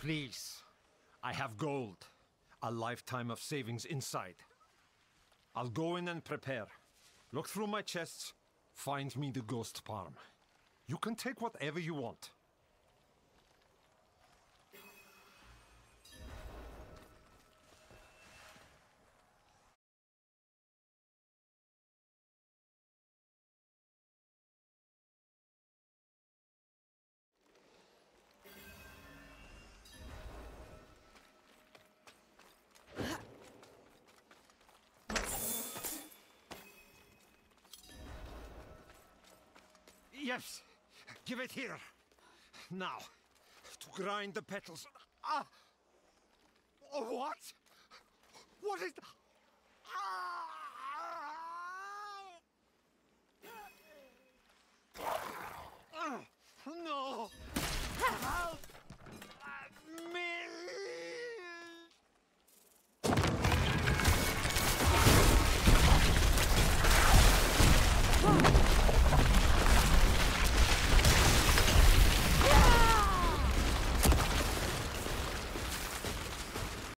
Please. I have gold. A lifetime of savings inside. I'll go in and prepare. Look through my chests. Find me the ghost palm. You can take whatever you want. Yes, give it here. Now, to grind the petals. Ah! What? What is...